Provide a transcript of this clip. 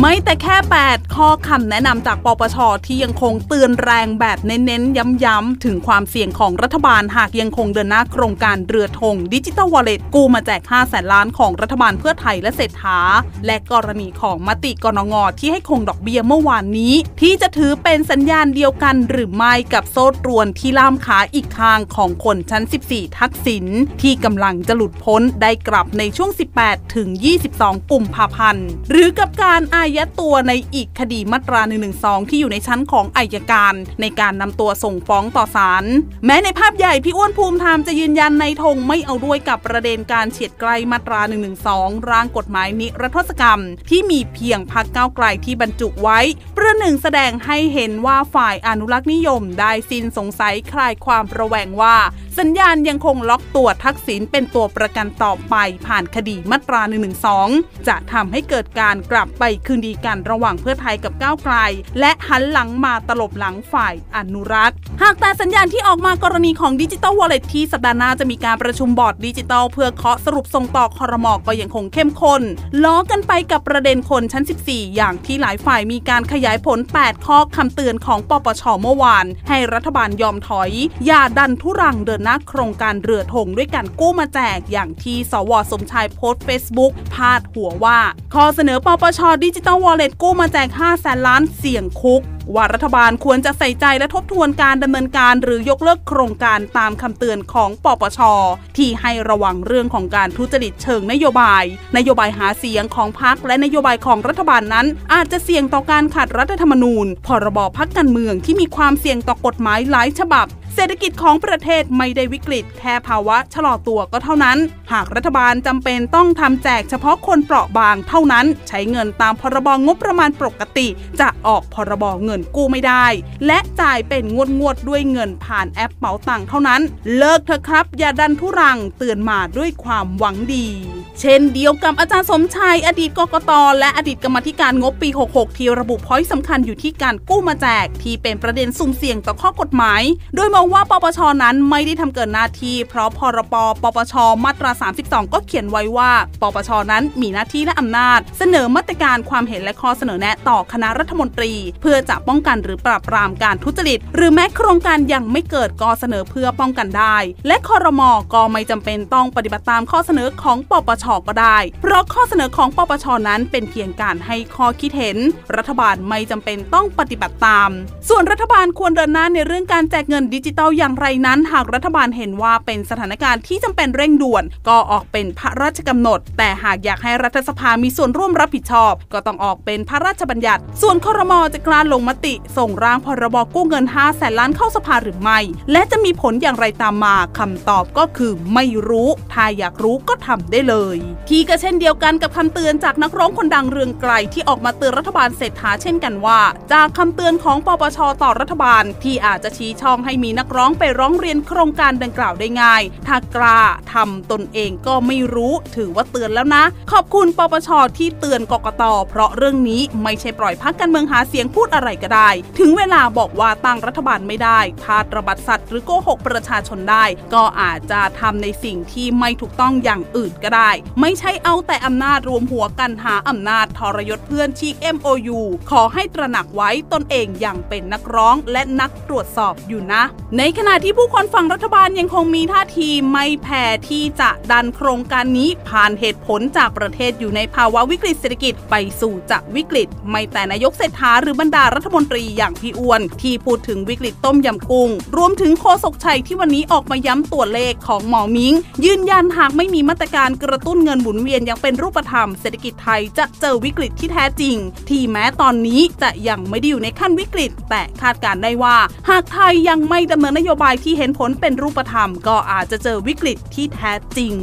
ไม่แต่แค่ 8 ข้อคำแนะนำจากปปชที่ยังคงเตือนแรงแบบเน้นๆ ย้ำๆ ถึงความเสี่ยงของรัฐบาลหากยังคงเดินหน้าโครงการเรือธงดิจิตอลวอลเล็ตกู้มาแจก 5 แสนล้านของรัฐบาลเพื่อไทยและเศรษฐา และกรณีของมติกรงงที่ให้คงดอกเบี้ยเมื่อวานนี้ ที่จะถือเป็นสัญญาณเดียวกันหรือไม่กับโซ่ตรวนที่ล่ามขาอีกข้างของคนชั้น 14 ทักษิณที่กำลังจะหลุดพ้นได้กลับในช่วง 18 ถึง 22 กุมภาพันธ์หรือกับการอายัดตัวในอีกคดีมาตรา 112 ที่อยู่ในชั้นของอายการ ในการนำตัวส่งฟ้องต่อศาลแม้ในภาพใหญ่พี่อ้วนภูมิธรรมจะยืนยันในธงไม่เอาด้วยกับประเด็นการเฉียดไกลมาตรา 112 ร่างกฎหมายนิรโทษกรรม ที่มีเพียงพักเก้าไกลที่บรรจุไว้ ประหนึ่งแสดงให้เห็นว่าฝ่ายอนุรักษ์นิยมได้สิ้นสงสัยคลายความระแวงว่า สัญญาณยังคงล็อกตัวทักษิณเป็นตัวประกันต่อไปผ่านคดีมาตรา 112 จะทำให้เกิดการกลับไปคืนดีกันระหว่างเพื่อไทยกับก้าวไกล และหันหลังมาตลบหลังฝ่ายอนุรักษ์ หากแต่สัญญาณที่ออกมากรณีของดิจิตอลวอลเล็ตที่สัปดาห์หน้าจะมีการประชุมบอร์ดดิจิตอลเพื่อเคาะสรุปส่งต่อคอรมอก็ยังคงเข้มข้นล้อกันไปกับประเด็นคนชั้น 14 อย่างที่หลายฝ่ายมีการขยายผล 8 ข้อคำเตือนของปปชเมื่อวาน ให้รัฐบาลยอมถอย อย่าดันทุรังเดินหน้าโครงการเรือธงด้วยการกู้มาแจกอย่างที่สว.สมชายโพสต์เฟซบุ๊กพาดหัวว่าข้อเสนอปปชดิจิตอลวอลเล็ตกู้มาแจก5แสนล้านเสี่ยงคุก ว่ารัฐบาลควรจะใส่ใจและทบทวนการดำเนินการหรือยกเลิกโครงการตามคำเตือนของปปช ที่ให้ระวังเรื่องของการทุจริตเชิงนโยบาย นโยบายหาเสียงของพรรคและนโยบายของรัฐบาลนั้น อาจจะเสี่ยงต่อการขัดรัฐธรรมนูญ พรบพรรคการเมืองที่มีความเสี่ยงต่อกฎหมายหลายฉบับเศรษฐกิจของประเทศไม่ได้วิกฤต แค่ภาวะชะลอตัวก็เท่านั้น หากรัฐบาลจำเป็นต้องทำแจกเฉพาะคนเปราะบางเท่านั้น ใช้เงินตามพรบงบประมาณปกติ จะออกพรบเงินกู้ไม่ได้ และจ่ายเป็นงวดงวดด้วยเงินผ่านแอปเป๋าตังค์เท่านั้น เลิกเถอะครับ อย่าดันทุรังเตือนมาด้วยความหวังดี เช่นเดียวกับอาจารย์สมชัยอดีตกกตและอดีตกรรมธิการงบปี 66 ที่ระบุพอยต์สำคัญอยู่ที่การกู้มาแจก ที่เป็นประเด็นสุ่มเสี่ยงต่อข้อกฎหมาย โดยมองว่าปปชนั้นไม่ได้ทำเกินหน้าที่ เพราะพรปปปชมาตรา 32 ก็เขียนไว้ว่า ปปชนั้นมีหน้าที่และอำนาจ เสนอมาตรการความเห็นและข้อเสนอแนะต่อคณะรัฐมนตรี เพื่อจะป้องกันหรือปราบปรามการทุจริต หรือแม้โครงการยังไม่เกิดก็เสนอเพื่อป้องกันได้ และคอรมอก็ไม่จำเป็นต้องปฏิบัติตามข้อเสนอของปปชก็ได้ เพราะข้อเสนอของปปชนั้นเป็นเพียงการให้ข้อคิดเห็น รัฐบาลไม่จำเป็นต้องปฏิบัติตาม ส่วนรัฐบาลควรเดินหน้าในเรื่องการแจกเงินดิจิตอลอย่างไรนั้น หากรัฐบาลเห็นว่าเป็นสถานการณ์ที่จำเป็นเร่งด่วน ก็ออกเป็นพระราชกำหนด แต่หากอยากให้รัฐสภามีส่วนร่วมรับผิดชอบ ก็ต้องออกเป็นพระราชบัญญัติ ส่วนคอรมอจะกล้าลงมติ ส่งร่างพรบกู้เงิน5แสนล้านเข้าสภาหรือไม่ และจะมีผลอย่างไรตามมาคำตอบก็คือไม่รู้ ถ้าอยากรู้ก็ทำได้เลยที่ก็เช่นเดียวกันกับคำเตือนจากนักร้องคนดังเรืองไกลที่ออกมาเตือนรัฐบาลเศรษฐาเช่นกันว่า จากคำเตือนของปปชต่อรัฐบาล ที่อาจจะชี้ช่องให้มีนักร้องไปร้องเรียนโครงการดังกล่าวได้ง่าย ถ้ากล้าทำตนเองก็ไม่รู้ถือว่าเตือนแล้วนะ ขอบคุณปปชที่เตือนกกตเพราะเรื่องนี้ไม่ใช่ปล่อยพักการเมืองหาเสียงพูดอะไรก็ได้ ถึงเวลาบอกว่าตั้งรัฐบาลไม่ได้ถ้าตระบัดสัตว์หรือโกหกประชาชนได้ ก็อาจจะทำในสิ่งที่ไม่ถูกต้องอย่างอื่นก็ได้ไม่ใช่เอาแต่อำนาจรวมหัวกันหาอำนาจทรยศเพื่อนชีก MOU ขอให้ตระหนักไว้ตนเองอย่างเป็นนักร้องและนักตรวจสอบอยู่นะ ในขณะที่ผู้คนฝั่งรัฐบาลยังคงมีท่าทีไม่แพ้ที่จะดันโครงการนี้ผ่านเหตุผลจากประเทศอยู่ในภาวะวิกฤตเศรษฐกิจไปสู่จากวิกฤต ไม่แต่นายกเศรษฐาหรือบรรดารัฐมนตรีอย่างพี่อ้วน ที่พูดถึงวิกฤตต้มยำกุ้ง รวมถึงโฆษกชัยที่วันนี้ออกมาย้ำตัวเลขของหมอมิง ยืนยันหากไม่มีมาตรการกระตุ้นเงินหมุนเวียนยังเป็นรูปธรรม เศรษฐกิจไทยจะเจอวิกฤตที่แท้จริง ที่แม้ตอนนี้จะยังไม่ได้อยู่ในขั้นวิกฤต แต่คาดการได้ว่า หากไทยยังไม่ดำเนินนโยบายที่เห็นผลเป็นรูปธรรม ก็อาจจะเจอวิกฤตที่แท้จริง